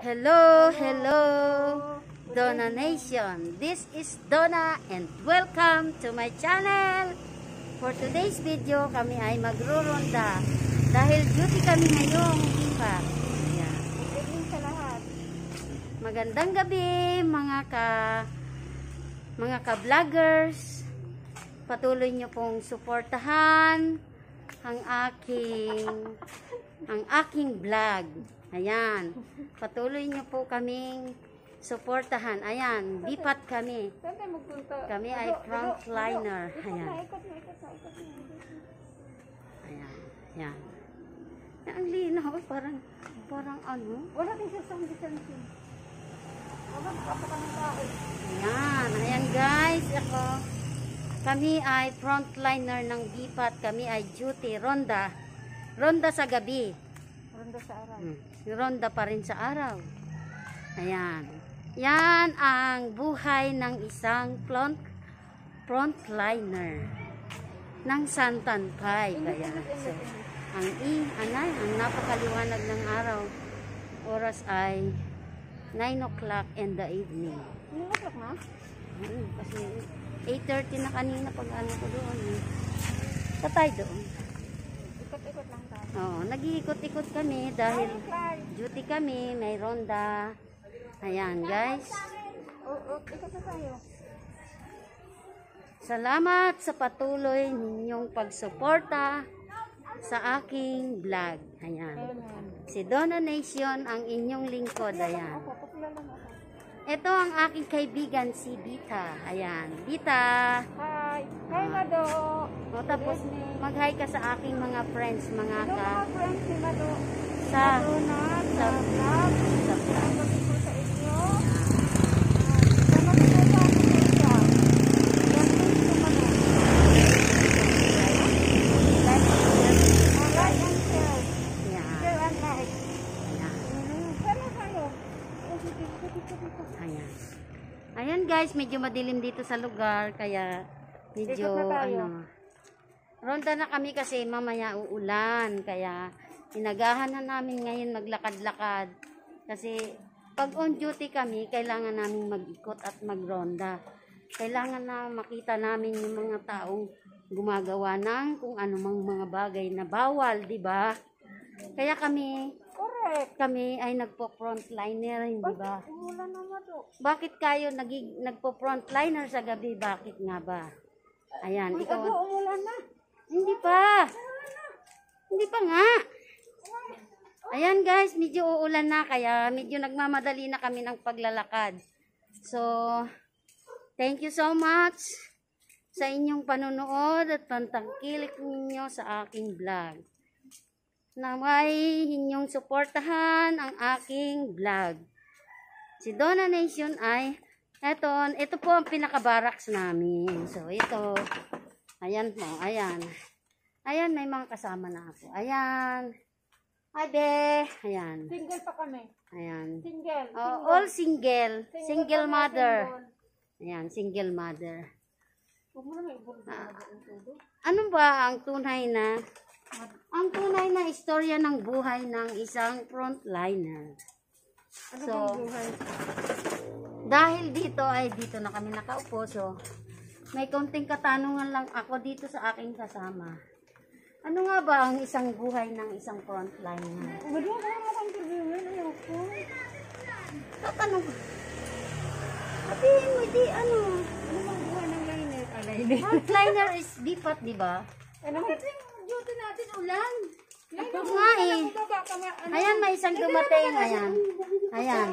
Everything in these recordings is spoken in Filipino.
Hello, hello, Donna Nation. This is Donna and welcome to my channel. For today's video, kami ay magruronda dahil duty kami ngayong sa lahat. Magandang gabi mga ka mga ka-vloggers. Patuloy niyo pong suportahan ang aking ang aking vlog. Ayan. Patuloy niyo po kaming suportahan. Ayan, bipat kami. Kami ay frontliner. Ayan. Ayan. Ayan. Ang linaw, parang parang ano? Wala din sa sound distancing. Wala, kapaka ng tao. Ayan, ayan guys, ako, kami ay frontliner ng BIPAT, kami ay duty, ronda, ronda sa gabi, Ronda sa araw. Hmm, ronda pa rin sa araw. Ayan, yan ang buhay ng isang front, frontliner ng Santan Pai. Kaya, so, ang i, anay, ang napakaliwanag ng araw, oras ay 9 o'clock in the evening. Ano oras na? Mm, kasi 8.30 na kanina pag ano ko doon. Eh. Patay doon. Oo, nag-iikot-ikot kami dahil duty kami, may ronda. Ayan guys. Salamat sa patuloy ninyong pagsuporta sa aking vlog. Ayan. Si Donna Nation ang inyong lingkod. Ayan. Ito ang aking kaibigan si Bita. Ayan. Bita. Hi. Hi, Mado. O tapos mag-hi ka sa aking mga friends, mga ka mga friends ni Mado? sa Mado na, sa sa- vlog. sa vlog. Sa inyo. Ayan. Ayan guys, medyo madilim dito sa lugar kaya medyo na tayo. ano. Ronda na kami kasi mamaya uulan kaya inagahan na namin ngayon maglakad-lakad kasi pag on duty kami kailangan namin mag-ikot at magronda. Kailangan na makita namin yung mga taong gumagawa ng kung anumang mga bagay na bawal, di ba? Kaya kami Correct. kami ay nagpo-frontliner, hindi ba? Bakit kayo nagpo-frontliner sa gabi? Bakit nga ba? Ayan, Uy, ikaw. Umulan na. Hindi pa. Hindi pa nga. Ayan guys, medyo uulan na kaya medyo nagmamadali na kami ng paglalakad. So, thank you so much sa inyong panonood at pantangkilik ninyo sa aking vlog. Naway inyong suportahan ang aking vlog. Si Donna Nation ay eto, ito po ang pinaka-barracks namin. So, ito. Ayan po, ayan. Ayan, may mga kasama na ako. Ayan. Hi, be. Ayan. Single pa kami. Ayan. Single. Oh, all single. Single kami, mother. single. Ayan, single mother. Tudo. Ano ba ang tunay na ang tunay na istorya ng buhay ng isang frontliner? Ano So, buhay? Dahil dito ay dito na kami nakaupo so may konting katanungan lang ako dito sa aking kasama. Ano nga ba ang isang buhay ng isang frontliner? Na akong interviewin. Ayoko. Tatanong ko. Sabihin mo, di ano. Ano bang buhay ng liner? Ah, liner. Frontliner is bipat, di ba? Ano bang duty natin ulan? Nga eh. Ano? Ayan, may isang dumating. Ayan. Ayan.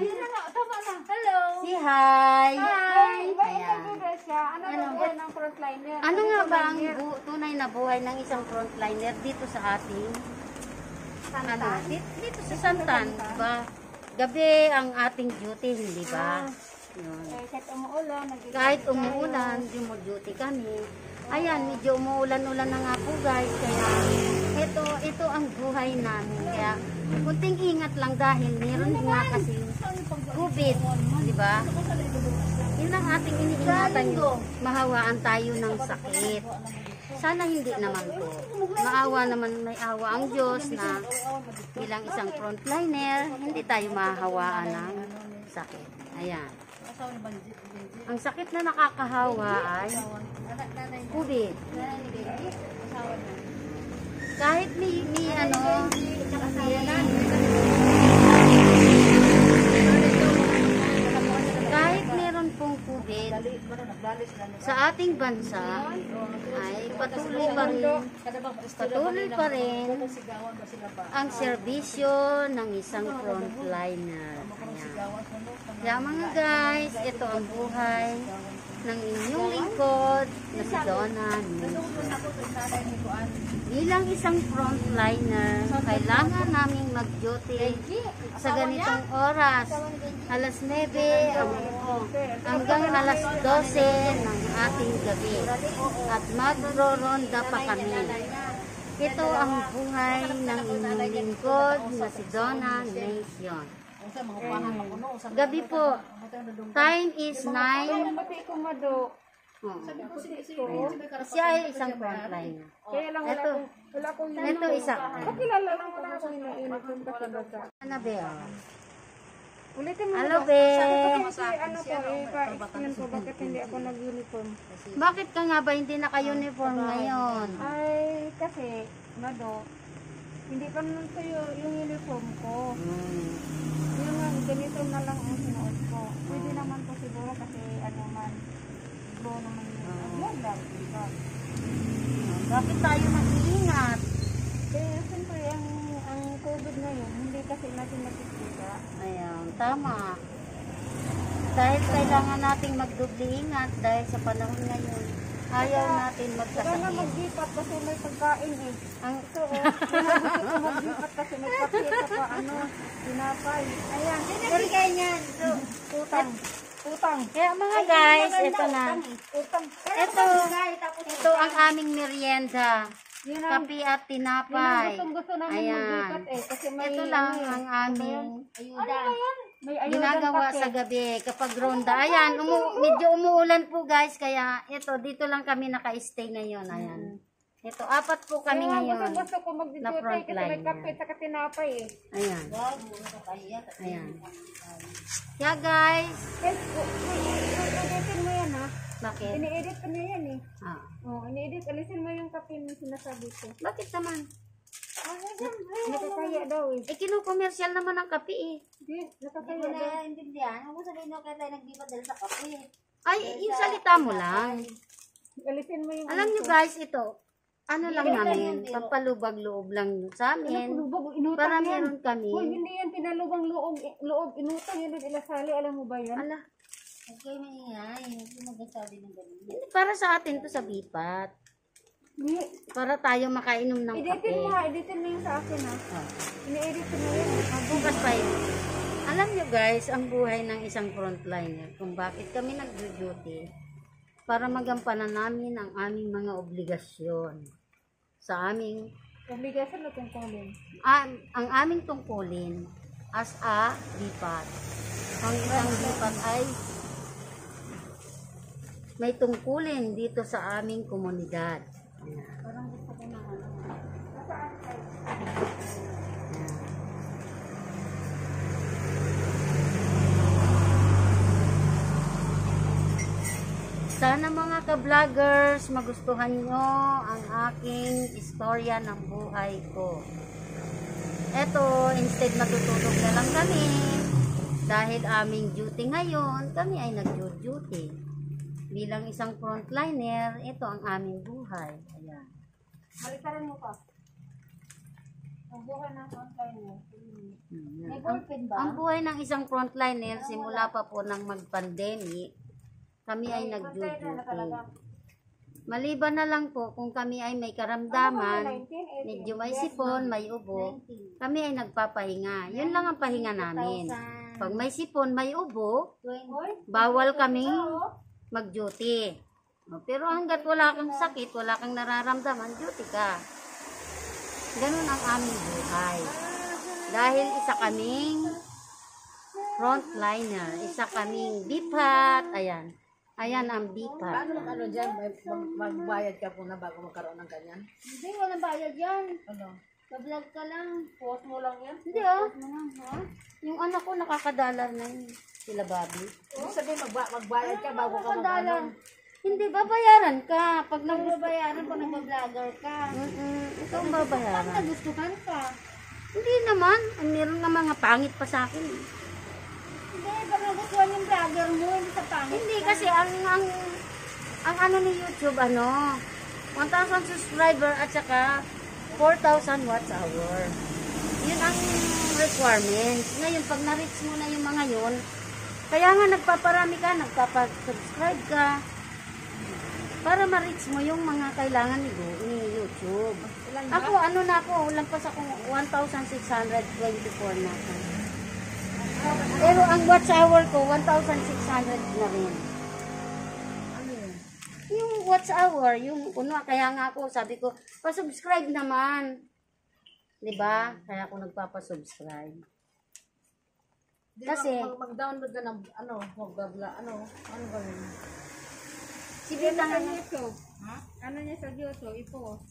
Hello. Si hi. Hi. Ayan. Ano Ano? Ano nga ba ang bu- tunay na buhay ng isang frontliner dito sa ating ano, dito, sa Santan, di ba? Gabi ang ating duty, hindi ba? Yun. Eh, kahit umuulan, Kahit umuulan, duty kami. Ayan, medyo umuulan-ulan na nga po guys. Kaya ito, ito ang buhay namin. Kaya kunting ingat lang dahil meron nga kasi COVID, di ba? Yun ang ating iniingatan yung mahawaan tayo ng sakit. Sana hindi naman po. Maawa naman may awa ang Diyos na bilang isang frontliner, hindi tayo mahahawaan ng sakit. Ayan. Ang sakit na nakakahawa ay COVID. Kahit may, may ano, kahit meron pong COVID sa ating bansa ay patuloy pa rin patuloy pa rin ang serbisyo ng isang frontliner. Ayan. Kaya mga guys, ito ang buhay ng inyong lingkod na si Donna Nunez. Bilang isang frontliner, kailangan naming mag-duty sa ganitong oras. Alas 9 ang, hanggang alas 12 ng ating gabi. At magro-ronda pa kami. Ito ang buhay ng inyong lingkod na si Donna Nation. Gabi po. Time is 9. Pati ko mado. Oh. Siya ay isang frontliner. Kaya lang wala Ito. akong, wala akong Ito isa. Kakilala lang wala akong inainit yung. Ano ba yun? Ulitin mo Hello, ba? be. Kasi ano po, eh, pa-explain ko bakit hindi ako nag-uniform. Bakit ka nga ba hindi naka-uniform ngayon? Ay, kasi, mado, hindi pa naman sa'yo yung uniform ko. Hmm. Yun nga, ganito na lang ang sinuot ko. Pwede naman po siguro kasi ano man, go naman yung vlog lang, diba? Bakit tayo mag-iingat? Kaya siyempre, ang, ang COVID ngayon, hindi kasi natin nakikita. Ayan, tama. Dahil kailangan nating magdubli ingat dahil sa panahon ngayon, ayaw natin Saka nga magkasakit. mag-ipat kasi may pagkain eh. Ang, So, oh, mag-ipat kasi may pakita pa ano, tinapay. Ayan. Nabigay niya. Utang. Utang. Kaya mga guys, ito na. Utang. Ito, ito ang aming merienda. Kape at tinapay. Ayan. eh. Ito lang ano ang aming may ayudan ginagawa sa gabi kapag ronda. Ayan, umu medyo umuulan po guys, kaya ito, dito lang kami naka-stay ngayon. Ayan. Ito, apat po kami Kaya nga ngayon. gusto, gusto ko mag-duty Na kasi may line kape at tinapay eh. Ayan. Ayan. Kaya guys, Eh, editin mo yan ha. bakit? Ini-edit ko na yan eh. Ah, Oh, ini-edit. Alisin mo yung kape na sinasabi ko. bakit naman? Nakakaya daw eh. Eh, kinukomersyal naman ang kape eh. Hindi, nakakaya daw. naintindihan. Huwag mo sabihin mo kaya tayo nagdipat dahil sa kape. Ay, yung salita mo lang. Alisin mo yung... Alam nyo guys, ito, ano lang namin, pampalubag-loob lang sa amin. Lubog, inutang Para yan. meron kami. Hoy, hindi yan pinalubang loob, loob inutang yan ilasali. Alam mo ba yan? Ala, kayo maingay. Kayo magsasabi ng ganun. hindi, para sa atin to sa bipat. Hindi. Para tayo makainom ng Editin kape. mo ha, editin mo yung sa akin ha. Oh. Ini-edit yan. Ah, Bukas pa yun. Alam nyo guys, ang buhay ng isang frontliner, kung bakit kami nag-duty, para magampanan namin ang aming mga obligasyon sa aming Obligasyon na tungkulin. ang, ang aming tungkulin as a lipat. Ang isang lipat ay may tungkulin dito sa aming komunidad. Ayan. Parang gusto ko na ano. Sana mga ka-vloggers, magustuhan nyo ang aking istorya ng buhay ko. Eto, instead matutulog na lang kami, dahil aming duty ngayon, kami ay nag-duty. Bilang isang frontliner, ito ang aming buhay. Ayan. Balikaran mo pa. Ang buhay ng. Hmm, May ballpen ba? Ang buhay ng isang frontliner, simula pa po ng mag-pandemic, kami ay nag-duty. Maliban na lang po kung kami ay may karamdaman, medyo may sipon, may ubo, kami ay nagpapahinga. Yun lang ang pahinga namin. Pag may sipon, may ubo, bawal kaming mag-duty. Pero hanggat wala kang sakit, wala kang nararamdaman, duty ka. Ganun ang aming buhay. Dahil isa kaming frontliner, isa kaming bipat, ayan. Ayan ang bipat. Paano mag ano dyan? May- mag- magbayad ka po na bago magkaroon ng ganyan? Hindi, walang bayad yan. Ano? Sa-vlog ka lang. Post mo lang yan? Hindi oh. Yung anak ko nakakadalar na yun. Sila Bobby. Ibig sabihin, magba- magbayad ka bago ka mag? Hindi, babayaran ka. Pag nag... Babayaran pag nag-vlogger ka. Mm-mm, ikaw ang babayaran. Nagustuhan ka. Hindi naman. Meron na mga pangit pa sa akin. eh. Hindi, pag nagustuhan yung vlogger mo, hindi sa pangit. Hindi kasi ang ang ang ano ni YouTube ano 1,000 subscriber at saka 4,000 watts hour. Yun ang requirement. Ngayon pag na-reach mo na yung mga yun, kaya nga nagpaparami ka, nagpapag-subscribe ka para ma-reach mo yung mga kailangan ni, ni YouTube. Ako ano na ako, lampas ako 1,624 na ako. Pero ang watch hour ko 1,600 na rin. Ano yun? Yung watch hour, yung kuno, kaya nga ako, sabi ko, pa-subscribe naman. ba? Kaya ako nagpapa-subscribe. Di Kasi- mag- mag- mag-download ka ng ano, magbabla, ano, ano gawin? Sige Sa lang. YouTube. Ha? Ano niya sa YouTube? Ipo.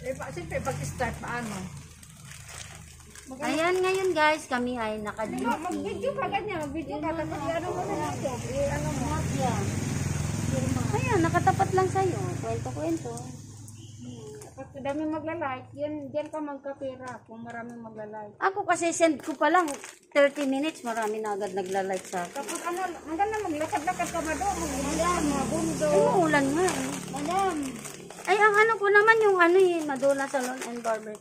Eh, pa, siyempre, pag-start, paano? Ayan ngayon guys, kami ay naka-duty. Mag-video ka ganyan. Mag-video ka. Tapos i-ano mo sa YouTube. I-ano mo. Ayan, nakatapat lang sa'yo. Kwento-kwento. Kapag dami magla-like, yan, diyan ka magkapira kung maraming magla-like. Ako kasi send ko pa lang 30 minutes, marami na agad nagla-like sa akin. Kapag ano, hanggang na maglakad-lakad ka mado, magbulan, mga bundo. Ay, uulan nga eh. Madam, Ay, ang ano ko naman yung ano eh, Madonna Salon and Barber.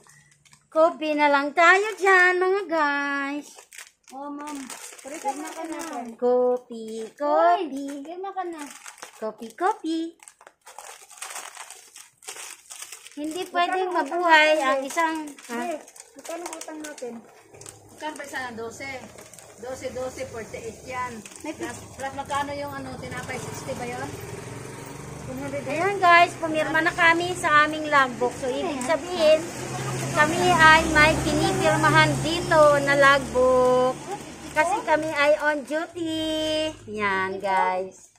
Copy na lang tayo dyan, mga guys. oh ma'am, Pirma ka na. Copy, copy. pirma ka na. Copy, copy. Hindi pwedeng mabuhay ang isang... Ha? Magkano utang natin? Magkano ba isa na 12? 12, 12, 48 yan. Plus, plus magkano yung ano, tinapay 60 ba yun? Ayan guys, pumirma na kami sa aming logbook. So, ibig sabihin, kami ay may pinipirmahan dito na logbook. Kasi kami ay on duty. Yan guys.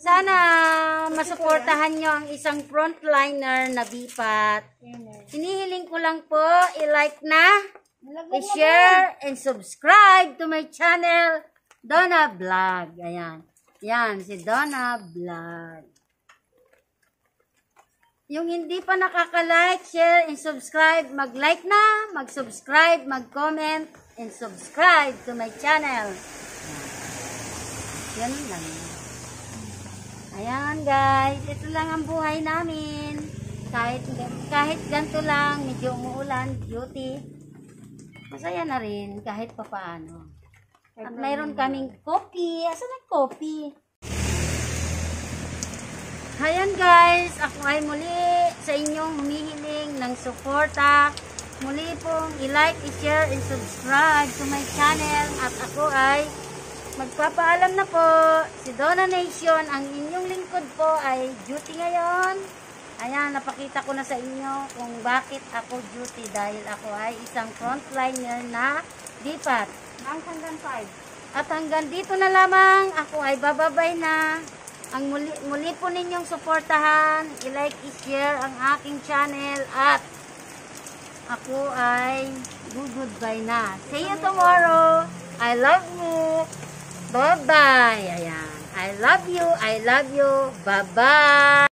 Sana masuportahan nyo ang isang frontliner na bipat. Hinihiling ko lang po, i-like na, i-share, and subscribe to my channel, Donna Vlog. Ayan. Yan, si Donna Vlog. Yung hindi pa nakaka-like, share, and subscribe, mag-like na, mag-subscribe, mag-comment, and subscribe to my channel. Yan lang. Ayan guys, ito lang ang buhay namin. Kahit kahit ganito lang, medyo umuulan, duty. Masaya na rin kahit papaano. At mayroon kaming coffee. Asan ang coffee? Ayan guys, ako ay muli sa inyong humihiling ng suporta. Muli pong i-like, i-share, and subscribe to my channel. At ako ay magpapaalam na po. Si Donna Nation, ang inyong lingkod po ay duty ngayon. Ayan, napakita ko na sa inyo kung bakit ako duty dahil ako ay isang frontliner na dipat. Ang hanggang 5. At hanggang dito na lamang, ako ay bababay na. Ang muli, muli po ninyong suportahan, i-like, i-share ang aking channel at ako ay goodbye na. See you tomorrow. I love you. Bye-bye. Ayan. I love you. I love you. Bye-bye.